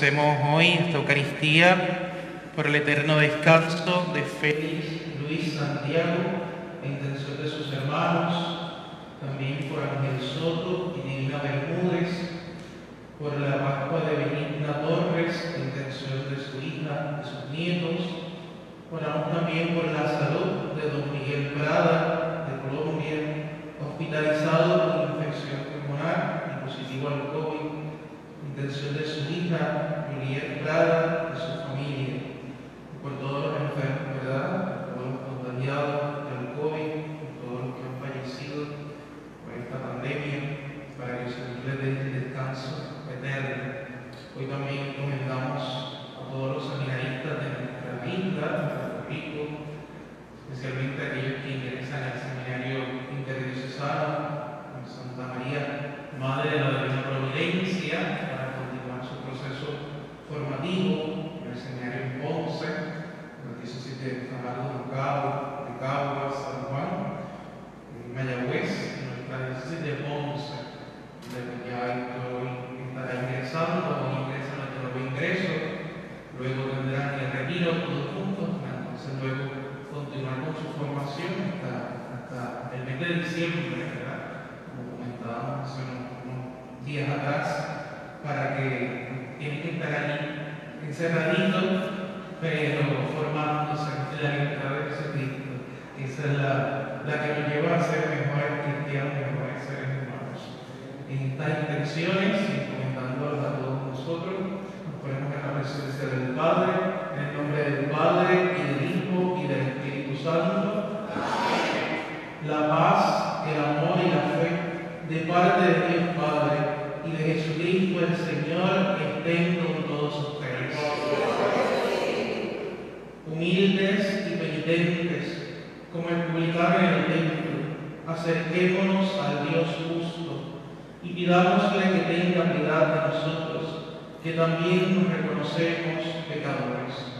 Ofrecemos hoy esta Eucaristía por el eterno descanso de Félix Luis Santiago, en intención de sus hermanos, también por Ángel Soto y Nina Bermúdez, por la Pascua de Benigna Torres, en intención de su hija, de sus nietos, oramos también por la salud de don Miguel Prada, de Colombia, hospitalizado pandemia para que se les dé este descanso eterno. Hoy también encomendamos a todos los seminaristas de nuestra vida, de Puerto Rico, especialmente aquellos que ingresan al seminario interdiocesano en Santa María, Madre de la Divina Providencia, para continuar su proceso formativo como el publicano en el templo, acerquémonos al Dios justo y pidámosle que tenga piedad de nosotros, que también nos reconocemos pecadores.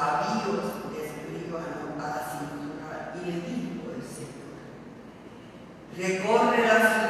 navios desplivan a la cintura y le dijo el Señor, recorre la ciudad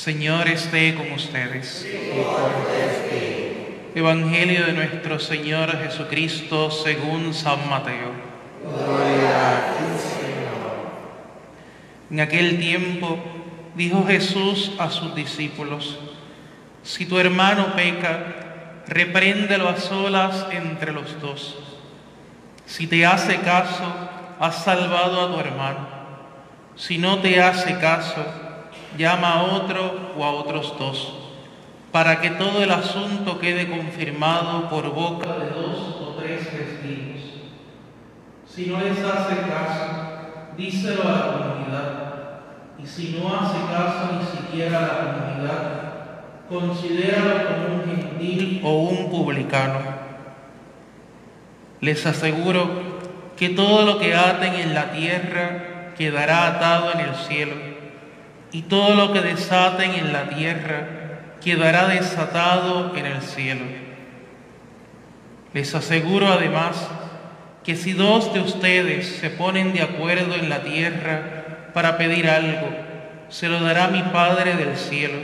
Señor esté con ustedes. Evangelio de nuestro Señor Jesucristo según San Mateo. Gloria a ti, Señor. En aquel tiempo dijo Jesús a sus discípulos, si tu hermano peca, repréndelo a solas entre los dos. Si te hace caso, has salvado a tu hermano. Si no te hace caso, llama a otro o a otros dos, para que todo el asunto quede confirmado por boca de dos o tres testigos. Si no les hace caso, díselo a la comunidad. Y si no hace caso ni siquiera a la comunidad, considéralo como un gentil o un publicano. Les aseguro que todo lo que aten en la tierra quedará atado en el cielo, y todo lo que desaten en la tierra quedará desatado en el cielo. Les aseguro además que si dos de ustedes se ponen de acuerdo en la tierra para pedir algo, se lo dará mi Padre del cielo,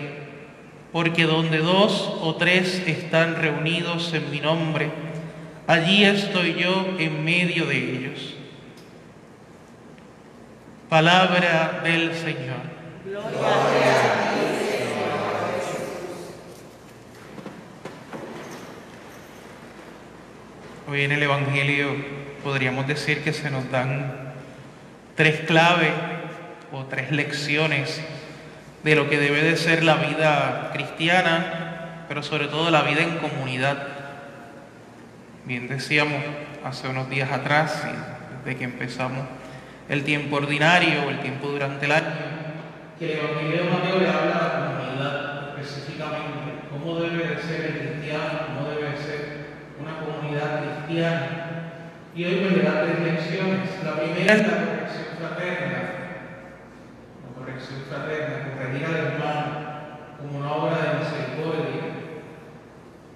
porque donde dos o tres están reunidos en mi nombre, allí estoy yo en medio de ellos. Palabra del Señor. Hoy en el Evangelio podríamos decir que se nos dan tres claves o tres lecciones de lo que debe de ser la vida cristiana, pero sobre todo la vida en comunidad. Bien decíamos hace unos días atrás, desde que empezamos el tiempo ordinario o el tiempo durante el año, que el Evangelio de Mateo le habla a la comunidad específicamente, cómo debe de ser el cristiano, cómo debe de ser una comunidad cristiana. Y hoy me le da tres lecciones. La primera es la corrección fraterna. La corrección fraterna, corregir al hermano como una obra de misericordia.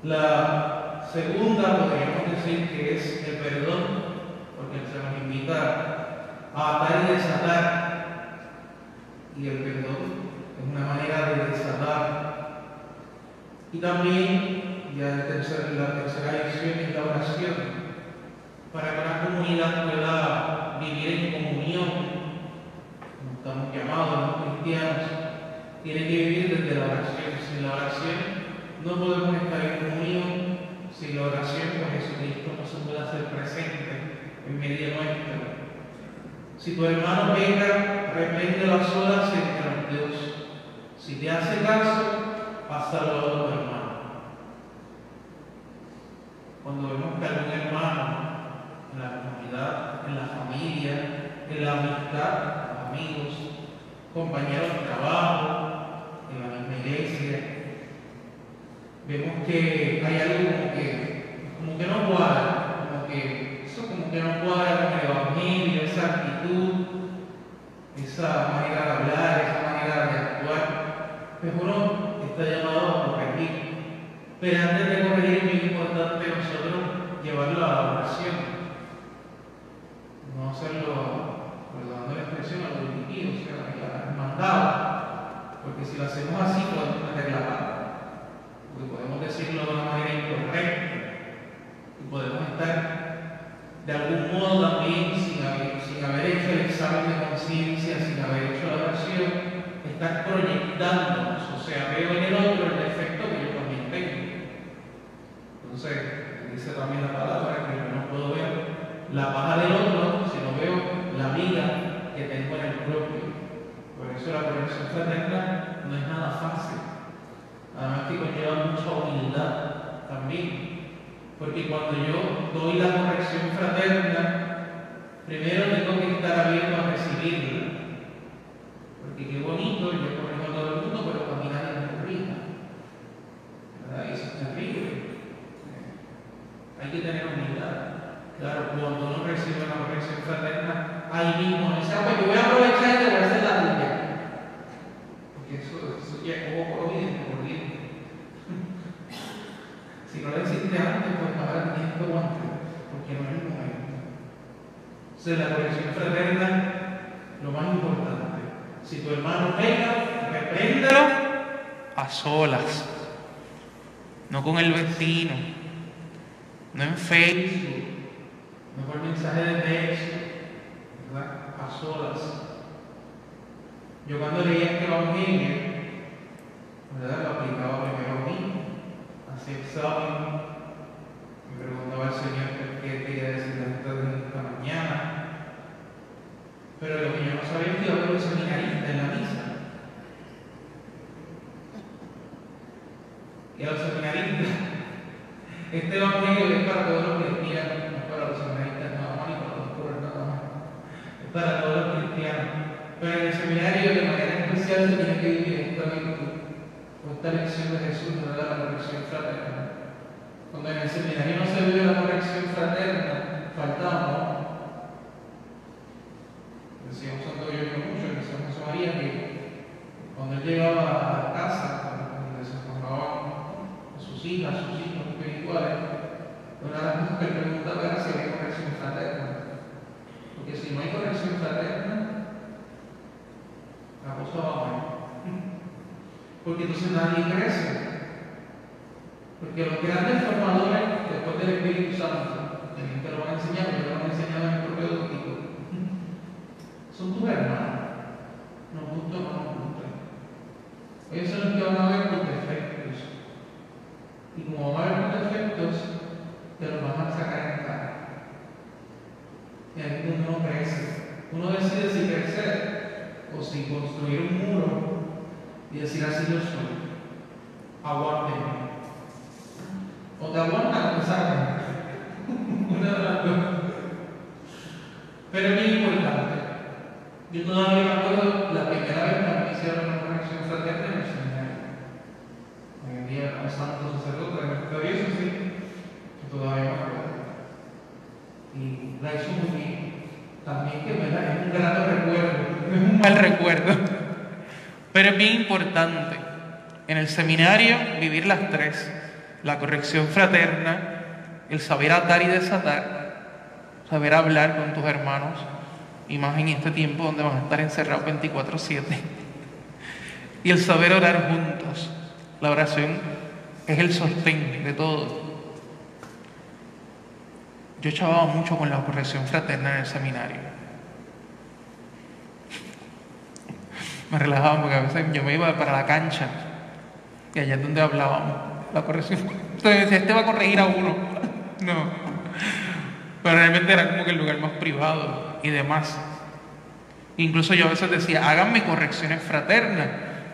La segunda podríamos decir que es el perdón, porque se nos invita a atar y desatar. Y el perdón es una manera de desatar. Y también, ya la tercera, la tercera lección es la oración para que la comunidad pueda vivir en comunión, como estamos llamados los cristianos, tiene que vivir desde la oración. Sin la oración no podemos estar en comunión, sin la oración pues Jesucristo no se puede hacer presente en medio nuestro. Si tu hermano peca, reprende las olas entre los Dios. Si te hace caso, pásalo a tu hermano. Cuando vemos que algún hermano en la comunidad, en la familia, en la amistad, amigos, compañeros de trabajo, en la misma iglesia. Vemos que hay algo como que, como que no cuadra, como que eso como que no cuadra con el evangelio, esa actitud, esa manera de hablar, esa manera de Pues uno está llamado a corregir. Pero antes de corregir es muy importante nosotros llevarlo a la oración. No hacerlo, perdonando la expresión, a los o sea, mandado, porque si lo hacemos así podemos meter la pata, porque podemos decirlo de una manera incorrecta y podemos estar de algún modo también sin haber, sin haber hecho el examen de conciencia, sin haber hecho la oración, estar proyectándonos, o sea, veo en el otro el defecto que yo también tengo. Entonces, dice también la palabra que yo no puedo ver la paja del otro, si no veo la vida que tengo en el propio. Por eso la corrección fraterna no es nada fácil. Además que conlleva mucha humildad también. Porque cuando yo doy la corrección fraterna, primero tengo que estar abierto a recibirla. Porque qué bonito, yo corrijo a todo el mundo, pero para mí nadie me corrija. ¿Verdad? Y eso es terrible. Hay que tener humildad. Claro, cuando uno recibe una corrección fraterna, ahí mismo dice, ah, pues yo voy a aprovechar y te voy a hacer la tuya. Porque eso, eso ya es como por diente, por diente. si no lo hiciste antes, pues ahora tienes que aguantar, porque no es el momento. Entonces, la corrección fraterna, lo más importante. Si tu hermano peca, repréndelo a solas, no con el vecino, no en Facebook no por mensaje de texto. A solas. Yo cuando leía este evangelio, ¿verdad? Lo aplicaba primero a mí, hacía examen, me preguntaba al Señor qué quería decir esta mañana. Pero lo que yo no sabía es que haber seminarista en la misa. Y a los seminaristas, este evangelio es para todos los cristianos para los seminaristas nada más y para los pobres nada más. Es para todos los cristianos. Pero en el seminario de manera especial se tiene que vivir esta virtud, esta lección de Jesús, de la corrección fraterna. Cuando en el seminario no se vive la corrección fraterna, faltamos. Decíamos Santo Guillermo mucho, que San José María, que cuando él llegaba a casa, donde se formaban sus hijas, sus hijos espirituales, una de las cosas que preguntaba era si había corrección fraterna. Porque si no hay corrección fraterna, la cosa va mal. Porque entonces nadie crece. Porque los grandes formadores, después del Espíritu Santo, también te lo van a enseñar, te lo van a enseñar en el propio dótico, son tus hermanos. Nos gusta o no nos gusta. Ellos son los que van a ver tus defectos. Y como van a ver tus defectos, te lo van a sacar en donde uno crece. Uno decide si crecer o si construir un muro y decir así yo soy. Aguántenme. O te aguantan o te sacan. Una de las dos. Pero es bien importante. Yo todavía me acuerdo la primera vez que me hicieron una conexión fraterna en el seminario. Hoy en día, a santo sacerdote, todavía eso sí, yo todavía me acuerdo. Y la hizo. También que es un grato recuerdo, es un mal recuerdo. Pero es bien importante en el seminario vivir las tres: la corrección fraterna, el saber atar y desatar, saber hablar con tus hermanos, y más en este tiempo donde vas a estar encerrados 24/7, y el saber orar juntos. La oración es el sostén de todo. Yo chavaba mucho con la corrección fraterna en el seminario. Me relajaba porque a veces yo me iba para la cancha y allá es donde hablábamos la corrección. Entonces decía, este va a corregir a uno. No. Pero realmente era como que el lugar más privado y demás. Incluso yo a veces decía, háganme correcciones fraternas,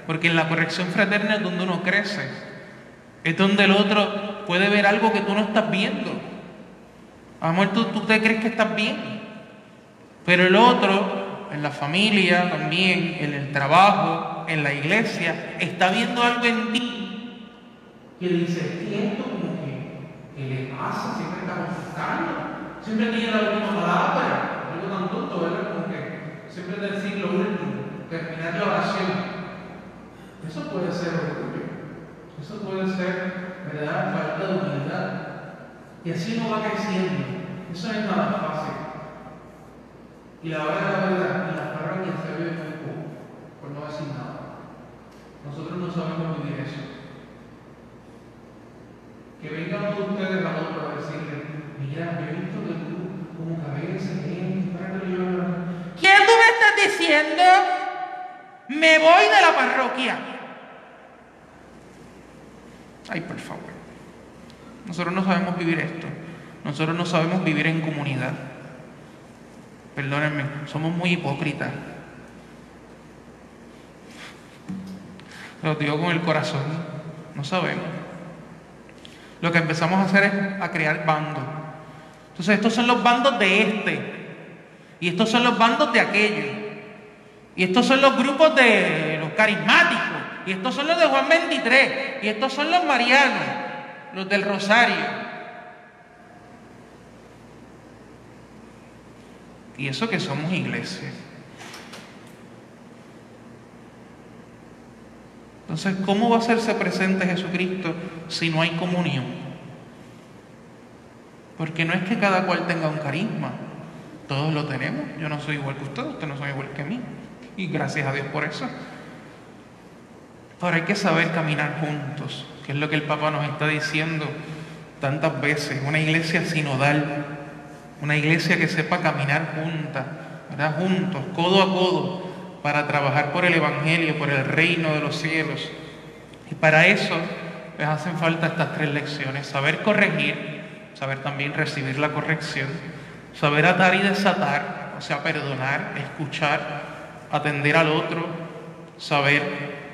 porque en la corrección fraterna es donde uno crece. Es donde el otro puede ver algo que tú no estás viendo. Amor, tú, tú te crees que estás bien. Pero el otro, en la familia también, en el trabajo, en la iglesia, está viendo algo en ti que dice, ¿y esto como que, ¿qué le pasa? Siempre está contestando, siempre tiene la última palabra, algo tan tonto, ¿verdad? Como que siempre decir lo último, terminar la oración. Eso puede ser orgullo, eso puede ser, ¿verdad?, falta de humildad. Y así uno va creciendo. Eso no es nada fácil. Y la hora de la verdad, en las parroquias se vive muy poco, por no decir nada. Nosotros no sabemos vivir eso. Que vengan de ustedes a otro a decirle, mira, yo he visto que tú como cabeza, para que yo ¿Quién tú me estás diciendo? Me voy de la parroquia. Ay, por favor. Nosotros no sabemos vivir esto. Nosotros no sabemos vivir en comunidad. Perdónenme, somos muy hipócritas. Lo digo con el corazón. No sabemos. Lo que empezamos a hacer es a crear bandos. Entonces estos son los bandos de este. Y estos son los bandos de aquello. Y estos son los grupos de los carismáticos. Y estos son los de Juan 23. Y estos son los marianos los del Rosario. Y eso que somos iglesia. Entonces, ¿cómo va a hacerse presente Jesucristo si no hay comunión? Porque no es que cada cual tenga un carisma, todos lo tenemos. Yo no soy igual que usted, usted no son igual que mí. Y gracias a Dios por eso. Ahora hay que saber caminar juntos que es lo que el Papa nos está diciendo tantas veces, una iglesia sinodal, una iglesia que sepa caminar juntas, ¿verdad? juntos, codo a codo, para trabajar por el Evangelio, por el reino de los cielos. Y para eso les hacen falta estas tres lecciones, saber corregir, saber también recibir la corrección, saber atar y desatar, o sea, perdonar, escuchar, atender al otro, saber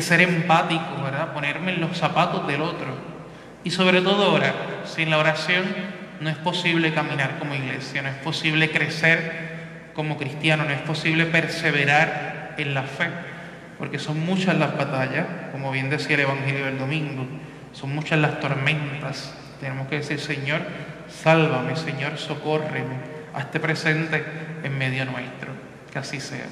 ser empático, ¿verdad? Ponerme en los zapatos del otro. Y sobre todo orar. Sin la oración no es posible caminar como iglesia, no es posible crecer como cristiano, no es posible perseverar en la fe, porque son muchas las batallas, como bien decía el Evangelio del domingo, son muchas las tormentas. Tenemos que decir, Señor, sálvame, Señor, socórreme, hazte presente en medio nuestro. Que así sea.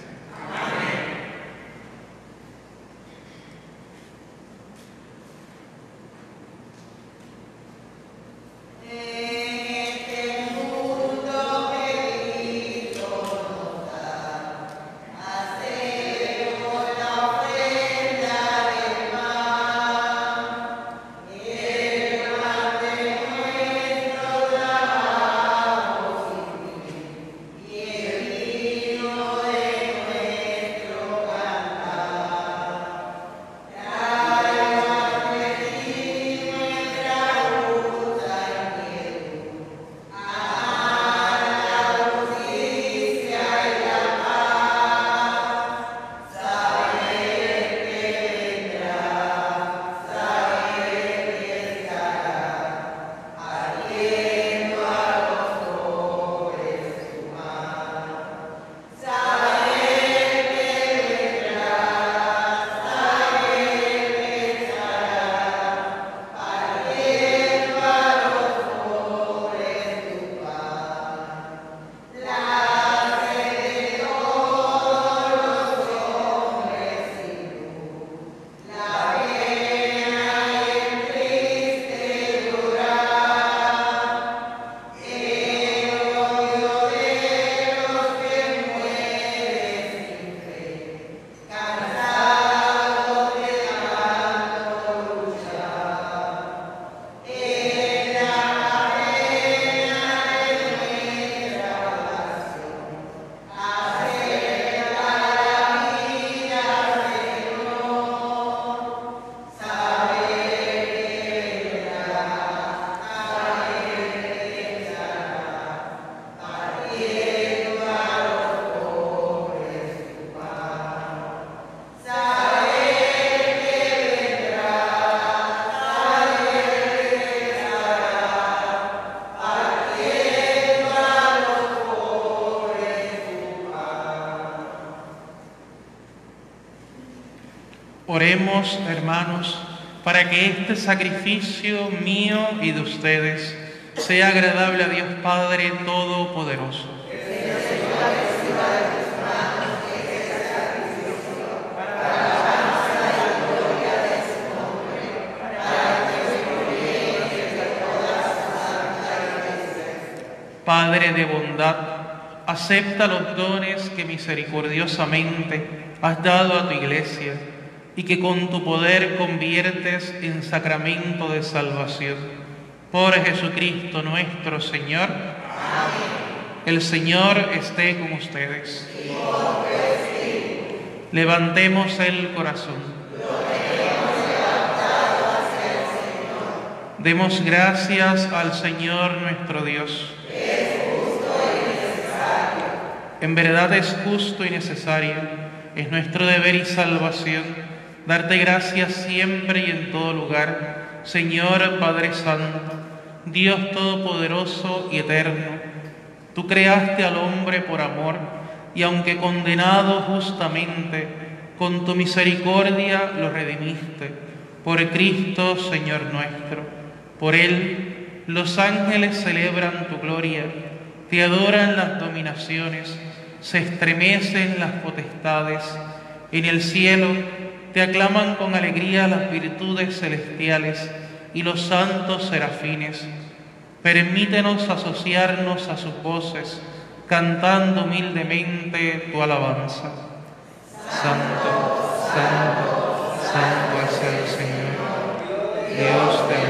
Oremos, hermanos, para que este sacrificio mío y de ustedes sea agradable a Dios Padre Todopoderoso. Padre de bondad, acepta los dones que misericordiosamente has dado a tu iglesia y que con tu poder conviertes en sacramento de salvación. Por Jesucristo nuestro Señor. El Señor esté con ustedes. Levantemos el corazón. Demos gracias al Señor nuestro Dios. En verdad es justo y necesario, es nuestro deber y salvación, darte gracias siempre y en todo lugar, Señor Padre Santo, Dios Todopoderoso y Eterno. Tú creaste al hombre por amor y aunque condenado justamente, con tu misericordia lo redimiste, por Cristo Señor nuestro. Por Él los ángeles celebran tu gloria, te adoran las dominaciones, se estremecen las potestades. En el cielo te aclaman con alegría las virtudes celestiales y los santos serafines. Permítenos asociarnos a sus voces, cantando humildemente tu alabanza. Santo, santo, santo es el Señor, Dios del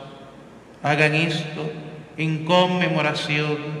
Hagan esto en conmemoración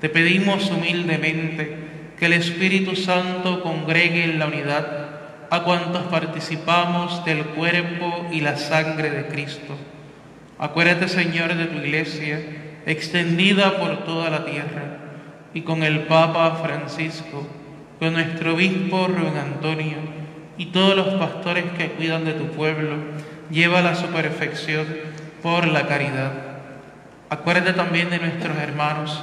Te pedimos humildemente que el Espíritu Santo congregue en la unidad a cuantos participamos del cuerpo y la sangre de Cristo. Acuérdate, Señor, de tu iglesia extendida por toda la tierra, y con el Papa Francisco, con nuestro obispo Rubén Antonio y todos los pastores que cuidan de tu pueblo, llévala a su perfección por la caridad. Acuérdate también de nuestros hermanos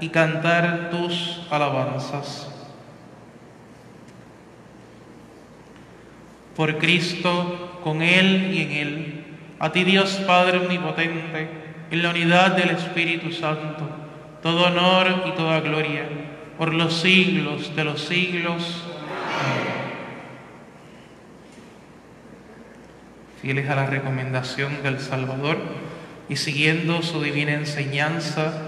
y cantar tus alabanzas. Por Cristo, con Él y en Él, a ti Dios Padre Omnipotente, en la unidad del Espíritu Santo, todo honor y toda gloria, por los siglos de los siglos. Fieles a la recomendación del Salvador y siguiendo su divina enseñanza,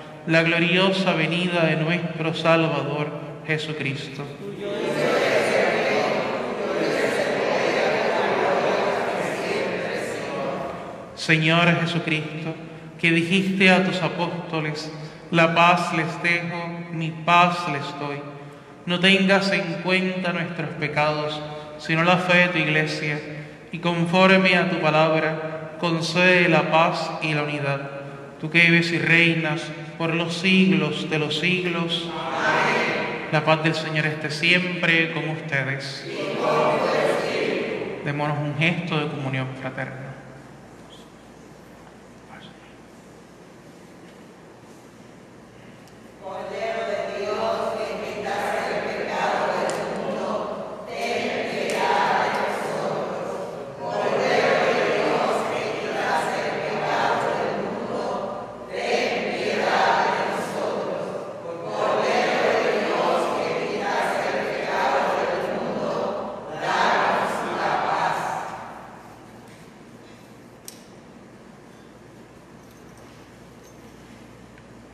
la gloriosa venida de nuestro Salvador Jesucristo. Señor Jesucristo, que dijiste a tus apóstoles, la paz les dejo, mi paz les doy. No tengas en cuenta nuestros pecados, sino la fe de tu iglesia, y conforme a tu palabra, concede la paz y la unidad. Tú que vives y reinas por los siglos de los siglos. La paz del Señor esté siempre con ustedes. Démonos un gesto de comunión fraterna.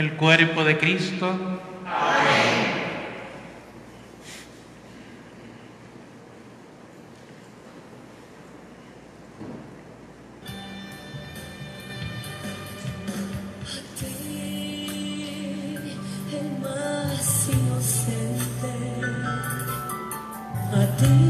El cuerpo de Cristo. el más inocente. A ti,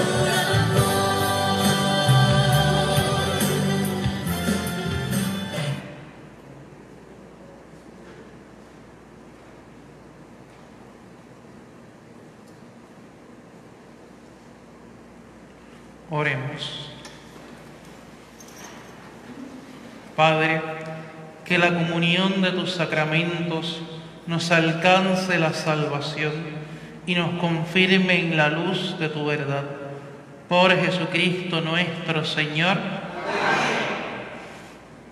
Padre, que la comunión de tus sacramentos nos alcance la salvación y nos confirme en la luz de tu verdad. Por Jesucristo nuestro Señor.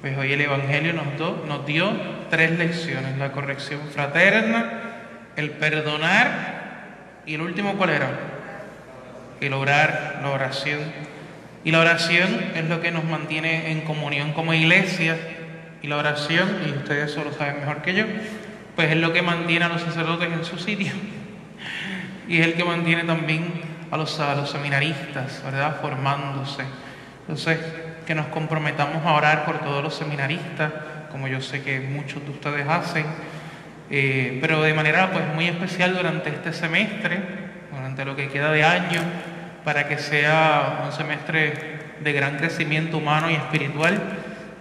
Pues hoy el Evangelio nos, dio tres lecciones, la corrección fraterna, el perdonar y el último cuál era? el orar, la oración. Y la oración es lo que nos mantiene en comunión como iglesia. Y la oración, y ustedes eso lo saben mejor que yo, pues es lo que mantiene a los sacerdotes en su sitio. Y es el que mantiene también a los, a los seminaristas, ¿verdad? Formándose. Entonces, que nos comprometamos a orar por todos los seminaristas, como yo sé que muchos de ustedes hacen, eh, pero de manera pues muy especial durante este semestre, durante lo que queda de año, para que sea un semestre de gran crecimiento humano y espiritual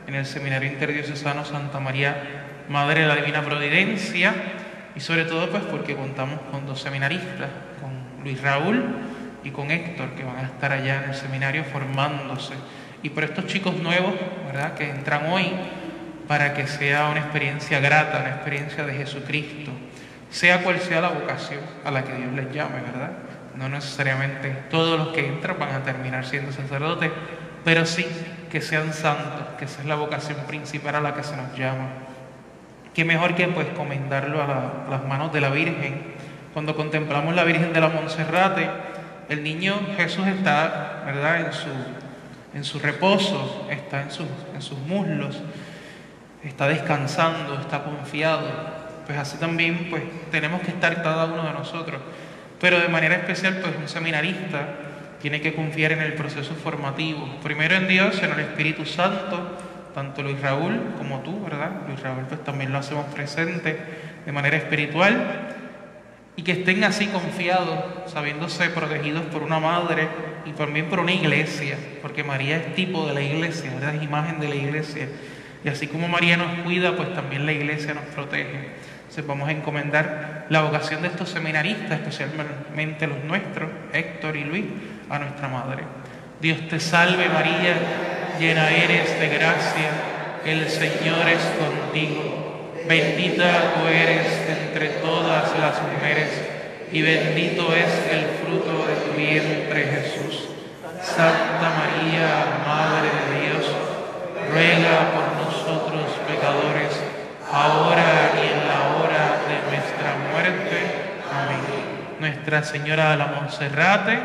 en el Seminario Interdiocesano Santa María, Madre de la Divina Providencia, y sobre todo pues porque contamos con dos seminaristas, con Luis Raúl y con Héctor, que van a estar allá en el seminario formándose, y por estos chicos nuevos, ¿verdad?, que entran hoy, para que sea una experiencia grata, una experiencia de Jesucristo, sea cual sea la vocación a la que Dios les llame, ¿verdad? No necesariamente todos los que entran van a terminar siendo sacerdotes, pero sí que sean santos, que esa es la vocación principal a la que se nos llama. Qué mejor que pues comendarlo a, la- a las manos de la Virgen. Cuando contemplamos la Virgen de la Monserrate, el niño Jesús está, ¿verdad?, en su, en su reposo, está en sus, en sus muslos, está descansando, está confiado. Pues así también pues tenemos que estar cada uno de nosotros. Pero de manera especial pues un seminarista tiene que confiar en el proceso formativo. Primero en Dios, en el Espíritu Santo, tanto Luis Raúl como tú, ¿verdad? Luis Raúl pues también lo hacemos presente de manera espiritual y que estén así confiados, sabiéndose protegidos por una madre y también por una iglesia, porque María es tipo de la iglesia, es imagen de la iglesia. Y así como María nos cuida, pues también la iglesia nos protege. Entonces vamos a encomendar la vocación de estos seminaristas, especialmente los nuestros, Héctor y Luis, a nuestra madre. Dios te salve María, llena eres de gracia, el Señor es contigo. Bendita tú eres entre todas las mujeres, y bendito es el fruto de tu vientre Jesús. Santa María, Madre de Dios, ruega por Nuestra Señora de la Monserrate.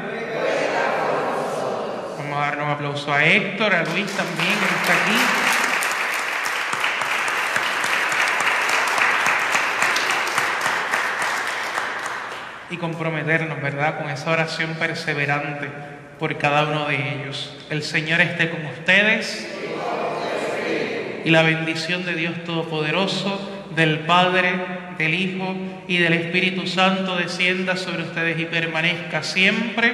Vamos a darle un aplauso a Héctor, a Luis también, que está aquí. Y comprometernos, ¿verdad?, con esa oración perseverante por cada uno de ellos. El Señor esté con ustedes y la bendición de Dios Todopoderoso, del Padre, del Hijo y del Espíritu Santo descienda sobre ustedes y permanezca siempre.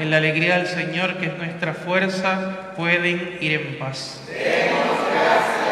En la alegría del Señor, que es nuestra fuerza, pueden ir en paz. ¿Dónde